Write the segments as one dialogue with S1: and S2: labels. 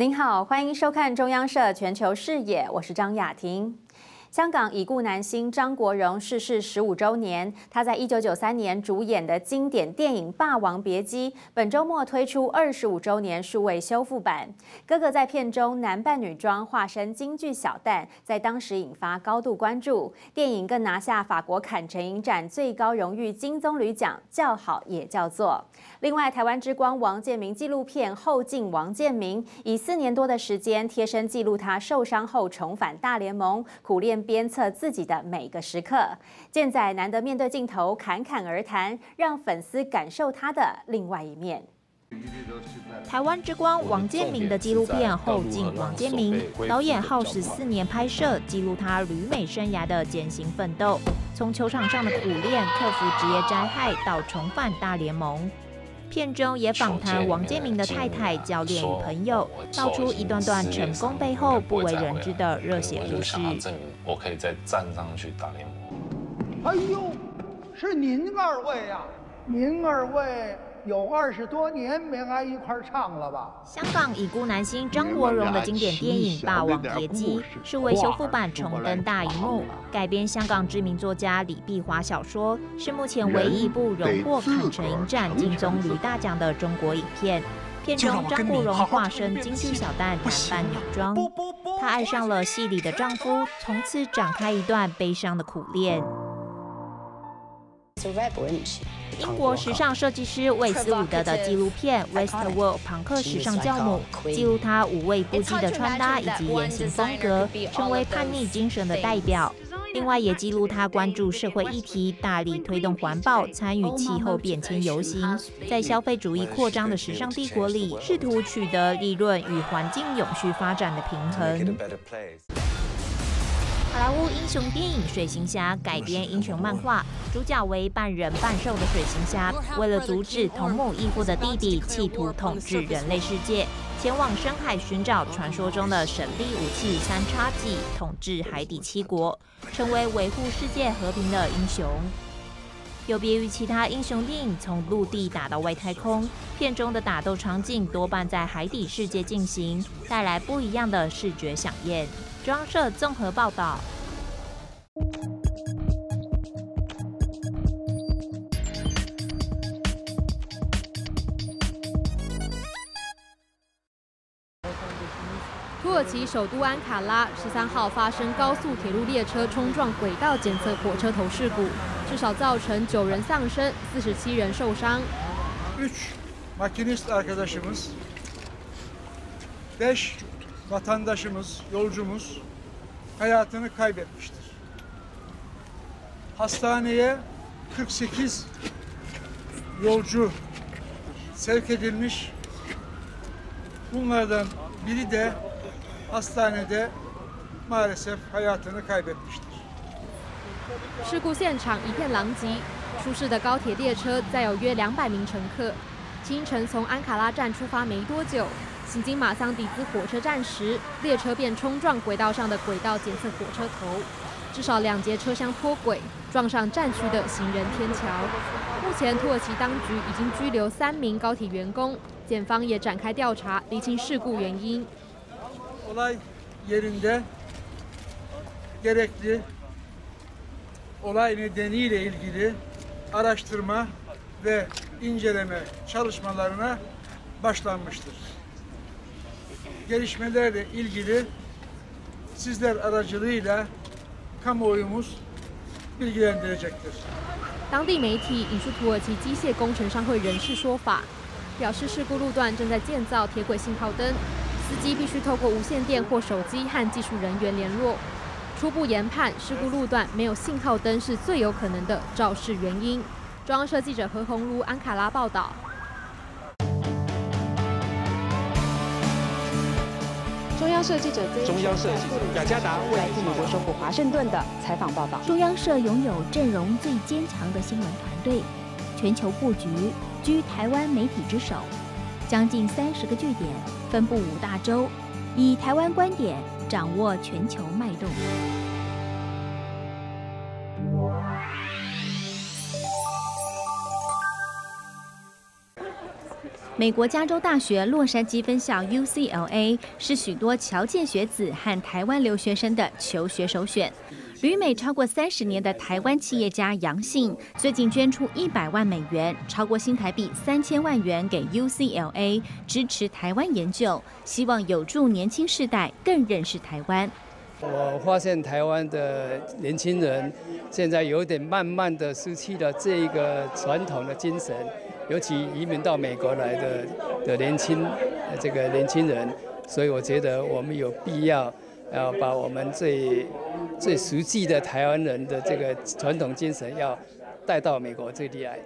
S1: 您好，欢迎收看中央社全球视野，我是张雅婷。香港已故男星张国荣逝世十五周年，他在一九九三年主演的经典电影《霸王别姬》本周末推出二十五周年数位修复版。哥哥在片中男扮女装化身京剧小旦，在当时引发高度关注。电影更拿下法国坎城影展最高荣誉金棕榈奖，叫好也叫座。另外，台湾之光王建民纪录片《后进王建民》以四年多的时间贴身记录他受伤后重返大联盟，苦练。鞭策自己的每个时刻，健仔难得面对镜头侃侃而谈，让粉丝感受他的另外一面。
S2: 台湾之光王建民的纪录片《后进王建民》，导演耗时四年拍摄，记录他旅美生涯的艰辛奋斗，从球场上的苦练，克服职业灾害，到重返大联盟。片中也访谈王建民的太太、教练与朋友，道出一段段成功背后不为人知的热血故事。
S3: 我可以再站上去打联盟。
S4: 哎呦，是您二位呀？您二位。有二十多年没挨一块唱了吧？
S2: 香港已故男星张国荣的经典电影《霸王别姬》是为修复版重登大荧幕，改编香港知名作家李碧华小说，是目前唯一一部荣获坎城影展金棕榈大奖的中国影片。片中张国荣化身京剧小旦，男扮女装，她爱上了戏里的丈夫，从此展开一段悲伤的苦恋。英国时尚设计师魏斯伍德的纪录片《Westworld》朋克时尚教母，记录他无畏不羁的穿搭以及言行风格，成为叛逆精神的代表。另外，也记录他关注社会议题，大力推动环保，参与气候变迁游行，在消费主义扩张的时尚帝国里，试图取得利润与环境永续发展的平衡。好莱坞英雄电影《水行侠》改编英雄漫画，主角为半人半兽的水行侠，为了阻止同母异父的弟弟企图统治人类世界，前往深海寻找传说中的神秘武器三叉戟，统治海底七国，成为维护世界和平的英雄。有别于其他英雄电影从陆地打到外太空，片中的打斗场景多半在海底世界进行，带来不一样的视觉响应。中央社综合报道。
S5: 土耳其首都安卡拉十三号发生高速铁路列车冲撞轨道检测火车头事故，至少造成九人丧生，四十七人受伤。
S6: vatandaşımız, yolcumuz hayatını kaybetmiştir. Hastaneye 48 yolcu sevk edilmiş. Bunlardan biri de hastanede maalesef hayatını kaybetmiştir.
S5: 事故现场一片狼藉，出事的高铁列车载有约两百名乘客，清晨从安卡拉站出发没多久， 行经马桑迪兹火车站时，列车便冲撞轨道上的轨道检测火车头，至少两节车厢脱轨，撞上站区的行人天桥。目前土耳其当局已经拘留三名高铁员工，检方也展开调查，厘清事故原因。
S6: olay yerinde gerekli olay nedeniyle ilgili araştırma ve inceleme çalışmalarına başlanmıştır.
S5: 当地媒体引述土耳其机械工程商会人士说法，表示事故路段正在建造铁轨信号灯。司机必须透过无线电或手机和技术人员联络。初步研判，事故路段没有信号灯是最有可能的肇事原因。中央社记者何鸿儒安卡拉报道。
S7: 中央社记者
S8: 中央社记者雅加达
S7: 来自美国首府华盛顿的采访报道。
S9: 中央社拥有阵容最坚强的新闻团队，全球布局居台湾媒体之首，将近三十个据点。分布五大洲，以台湾观点掌握全球脉动。美国加州大学洛杉矶分校 UCLA 是许多侨界学子和台湾留学生的求学首选。旅美超过三十年的台湾企业家杨信，最近捐出一百万美元，超过新台币三千万元给 UCLA 支持台湾研究，希望有助年轻世代更认识台湾。
S10: 我发现台湾的年轻人现在有点慢慢的失去了这一个传统的精神，尤其移民到美国来的的年轻这个年轻人，所以我觉得我们有必要。要把我们最最实际的台湾人的这个传统精神，要带到美国最厉害。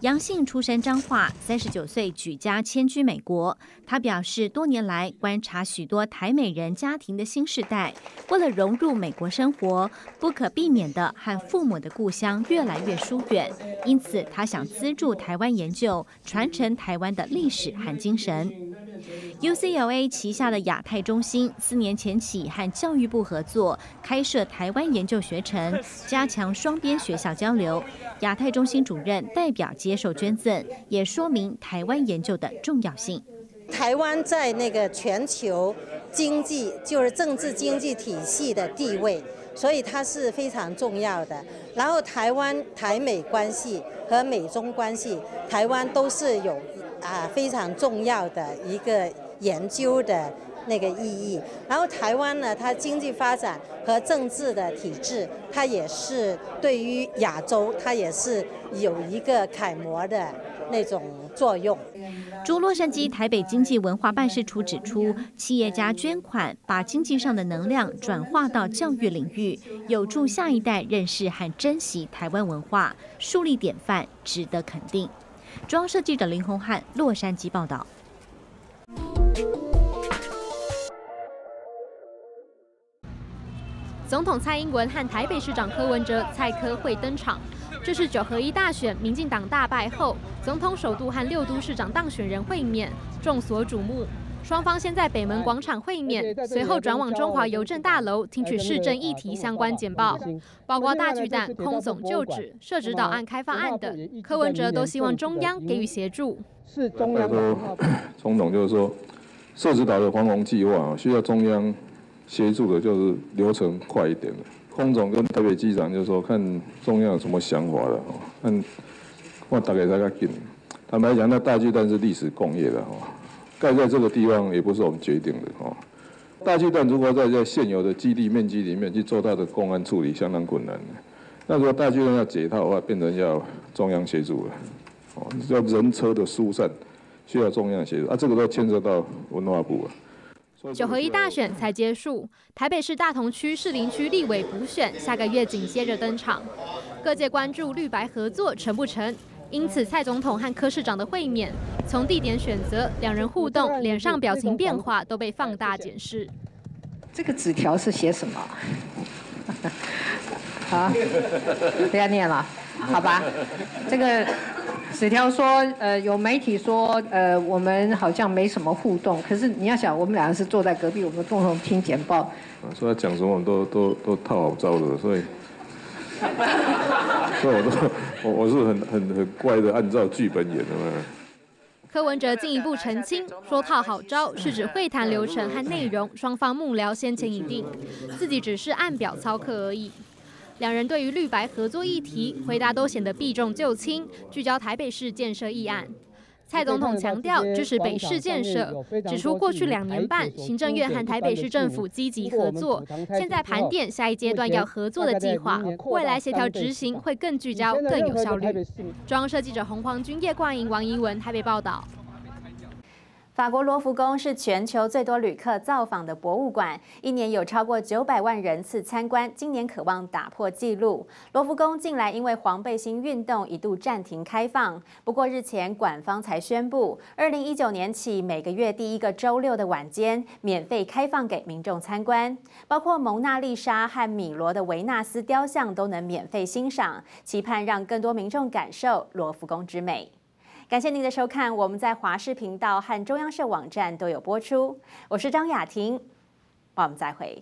S9: 杨姓出身彰化，三十九岁举家迁居美国。他表示，多年来观察许多台美人家庭的新世代，为了融入美国生活，不可避免的和父母的故乡越来越疏远。因此，他想资助台湾研究，传承台湾的历史和精神。UCLA 旗下的亚太中心四年前起和教育部合作，开设台湾研究学程，加强双边学校交流。亚太中心主任代表接受捐赠，也说明台湾研究的重要性。
S11: 台湾在那个全球经济，就是政治经济体系的地位，所以它是非常重要的。然后台湾台美关系和美中关系，台湾都是有。啊，非常重要的一个研究的那个意义。然后台湾呢，它经济发展和政治的体制，它也是对于亚洲，它也是有一个楷模的那种作用。
S9: 驻洛杉矶台北经济文化办事处指出，企业家捐款，把经济上的能量转化到教育领域，有助下一代认识和珍惜台湾文化，树立典范，值得肯定。装设记者林宏汉，洛杉矶报道。
S5: 总统蔡英文和台北市长柯文哲蔡科会登场，这是九合一大选民进党大败后，总统首度和六都市长当选人会面，众所瞩目。双方先在北门广场会面，随后转往中华邮政大楼听取市政议题相关简报，包括大巨蛋、空总旧址、设置岛案开发案等。柯文哲都希望中央给予协助。
S12: 是中央说，总统就是说，设置岛的防洪计划啊，需要中央协助的，就是流程快一点的。空总跟台北机长就说，看中央有什么想法了哦，看我大概大概紧。坦白讲，那大巨蛋是历史工业的哦。盖在这个地方也不是我们决定的哦。大巨蛋如果在在现有的基地面积里面去做它的公安处理，相当困难的。那如果大巨蛋要解套的话，变成要中央协助了。哦，要人车的疏散，需要中央协助啊，这个都牵涉到文化部啊。
S5: 九合一大选才结束，台北市大同区士林区立委补选下个月紧接着登场，各界关注绿白合作成不成。因此，蔡总统和柯市长的会面，从地点选择、两人互动、脸上表情变化，都被放大检视。
S13: 这个纸条是写什么？好，不要念了，好吧？这个纸条说，呃，有媒体说，呃，我们好像没什么互动。可是你要想，我们两个是坐在隔壁，我们共同听简报。
S12: 说他讲什么，我们都都都套好招的，所以。所以我都 我我是很很很乖的，按照剧本演的嘛。
S5: 柯文哲进一步澄清说，套好招是指会谈流程和内容，双方幕僚先前已定，自己只是按表操课而已。两人对于绿白合作议题回答都显得避重就轻，聚焦台北市建设议案。蔡总统强调支持北市建设，指出过去两年半，行政院和台北市政府积极合作，现在盘点下一阶段要合作的计划，未来协调执行会更聚焦、更有效率。中央社记者洪黄君、叶冠莹、王怡文台北报道。
S1: 法国罗浮宫是全球最多旅客造访的博物馆，一年有超过九百万人次参观。今年渴望打破纪录。罗浮宫近来因为黄背心运动一度暂停开放，不过日前馆方才宣布，二零一九年起每个月第一个周六的晚间免费开放给民众参观，包括蒙娜丽莎和米罗的维纳斯雕像都能免费欣赏，期盼让更多民众感受罗浮宫之美。感谢您的收看，我们在华视频道和中央社网站都有播出。我是张雅婷，我们再会。